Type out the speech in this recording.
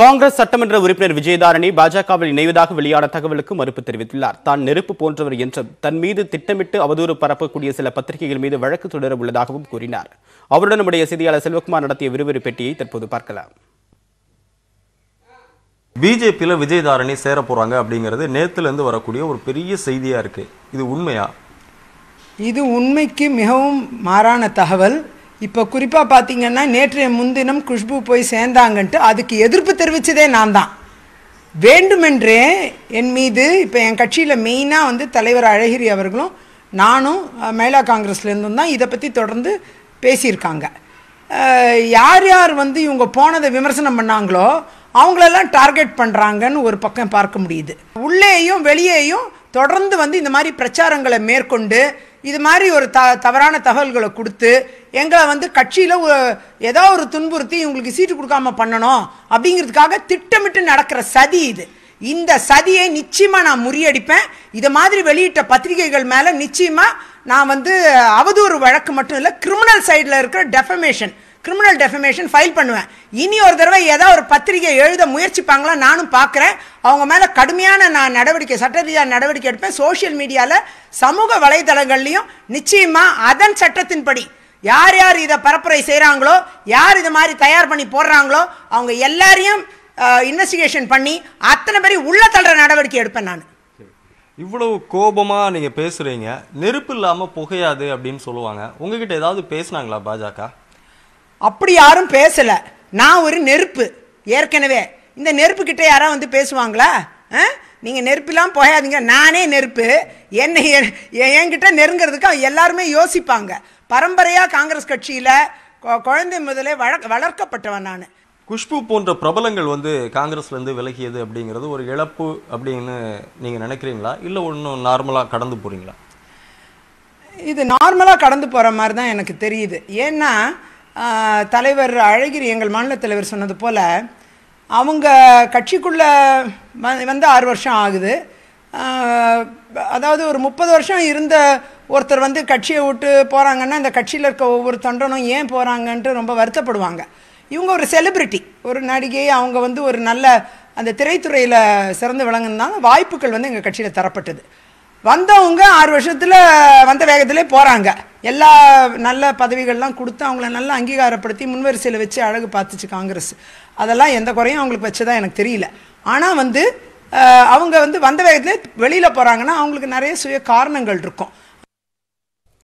காங்கிரஸ் சட்டமன்ற உறுப்பினர் விஜயதாரணி பாஜகவில் இணைவதாக வெளியான தகவலுக்கு மறுப்பு தெரிவித்துள்ளார். தான் நெருப்பு போன்றவர் என்றும் தன் மீது திட்டமிட்டு அவதூறு பரப்பக்கூடிய சில பத்திரிகைகள் மீது வழக்கு தொடர உள்ளதாகவும் கூறினார். அவருடன் நம்முடைய செய்தியாளர் செல்வகுமார் நடத்திய விறுவிறு பேட்டியை தற்போது பார்க்கலாம். பிஜேபியில் விஜயதாரணி சேர போறாங்க அப்படிங்கிறது நேத்துல இருந்து வரக்கூடிய ஒரு பெரிய செய்தியா இருக்கு. இது உண்மையா? இது உண்மைக்கு மிகவும் மாறான தகவல். இப்போ குறிப்பாக பார்த்தீங்கன்னா நேற்றைய முன்தினம் குஷ்பு போய் சேர்ந்தாங்கன்ட்டு அதுக்கு எதிர்ப்பு தெரிவித்ததே நான் தான். வேண்டுமென்றே என் மீது இப்போ என் கட்சியில் மெயினாக வந்து தலைவர் அழகிரி அவர்களும் நானும் அஹ், காங்கிரஸ்லேருந்தும் தான் இதை பற்றி தொடர்ந்து பேசியிருக்காங்க. யார் யார் வந்து இவங்க போனதை விமர்சனம் பண்ணாங்களோ அவங்களெல்லாம் டார்கெட் பண்ணுறாங்கன்னு ஒரு பக்கம் பார்க்க முடியுது. உள்ளேயும் வெளியேயும் தொடர்ந்து வந்து இந்த மாதிரி பிரச்சாரங்களை மேற்கொண்டு இது மாதிரி ஒரு த தவறான தகவல்களை கொடுத்து எங்களை வந்து கட்சியில் ஏதோ ஒரு துன்புறுத்தி இவங்களுக்கு சீட்டு கொடுக்காம பண்ணணும் அப்படிங்கிறதுக்காக திட்டமிட்டு நடக்கிற சதி இது. இந்த சதியை நிச்சயமாக நான் முறியடிப்பேன். இது மாதிரி வெளியிட்ட பத்திரிகைகள் மேலே நிச்சயமாக நான் வந்து அவதூறு வழக்கு மட்டும் இல்லை கிரிமினல் சைடில் இருக்கிற டெஃபமேஷன் கிரிமினல் டெஃபமேஷன் ஃபைல் பண்ணுவேன். இனி ஒரு தடவை ஏதாவது ஒரு பத்திரிகை எழுத முயற்சிப்பாங்களா நானும் பார்க்குறேன் அவங்க மேலே கடுமையான நான் நடவடிக்கை சட்ட ரீதியாக நடவடிக்கை எடுப்பேன். சோஷியல் மீடியாவில் சமூக வலைதளங்கள்லையும் நிச்சயமாக அதன் சட்டத்தின்படி யார் யார் இதை பரப்புரை செய்கிறாங்களோ யார் இது மாதிரி தயார் பண்ணி போடுறாங்களோ அவங்க எல்லாரையும் இன்வெஸ்டிகேஷன் பண்ணி அத்தனை பேரையும் உள்ள தள்ளுற நடவடிக்கை எடுப்பேன் நான். இவ்வளவு கோபமாக நீங்கள் பேசுகிறீங்க நெருப்பு இல்லாமல் புகையாது அப்படின்னு சொல்லுவாங்க. உங்ககிட்ட ஏதாவது பேசுனாங்களா பாஜக? அப்படி யாரும் பேசல. நான் ஒரு நெருப்பு. ஏற்கனவே. இந்த நெருப்பு கிட்ட யாராவது வந்து பேசுவாங்களா? ஆ? நீங்க நெருப்பிலாம் போகாதீங்க நானே நெருப்பு. என்னை என்- என்கிட்ட நெருங்கிறதுக்கு எல்லாருமே யோசிப்பாங்க. பரம்பரையா காங்கிரஸ் கட்சியில குழந்தை முதலே வள- வளர்க்கப்பட்டவன் நான். குஷ்பு போன்ற பிரபலங்கள் வந்து காங்கிரஸ்ல இருந்து விலகியது அப்படிங்கிறது ஒரு இழப்பு அப்படின்னு நீங்க நினைக்கிறீங்களா? இல்ல ஒன்றும் நார்மலா கடந்து போறீங்களா? இது நார்மலாக கடந்து போகிற மாதிரி தான் எனக்கு தெரியுது. ஏன்னா தலைவர் அழகிரி எங்கள் மாநில தலைவர் சொன்னது போல் அவங்க கட்சிக்குள்ளே வந்து ஆறு வருஷம் ஆகுது. அதாவது ஒரு முப்பது வருஷம் இருந்த ஒருத்தர் வந்து கட்சியை விட்டு போகிறாங்கன்னா இந்த கட்சியில் இருக்க ஒவ்வொரு தொண்டனும் ஏன் போகிறாங்கன்ட்டு ரொம்ப வருத்தப்படுவாங்க. இவங்க ஒரு செலிபிரிட்டி ஒரு நடிகை அவங்க வந்து ஒரு நல்ல அந்த திரைத்துறையில் சிறந்து விளங்குனதுனால வாய்ப்புகள் வந்து எங்கள் கட்சியில் தரப்பட்டது. வந்தவங்க ஆறு வருஷத்தில் வந்த வேகத்திலே போகிறாங்க எல்லா நல்ல பதவிகள்லாம் கொடுத்து அவங்கள நல்லா அங்கீகாரப்படுத்தி முன்வரிசையில் வச்சு அழகு பார்த்துச்சு காங்கிரஸ். அதெல்லாம் எந்த குறையும் அவங்களுக்கு வச்சதா எனக்கு தெரியல. ஆனால் வந்து அவங்க வந்து வந்த வேகத்திலே வெளியில் போகிறாங்கன்னா அவங்களுக்கு நிறைய சுய காரணங்கள் இருக்கும்.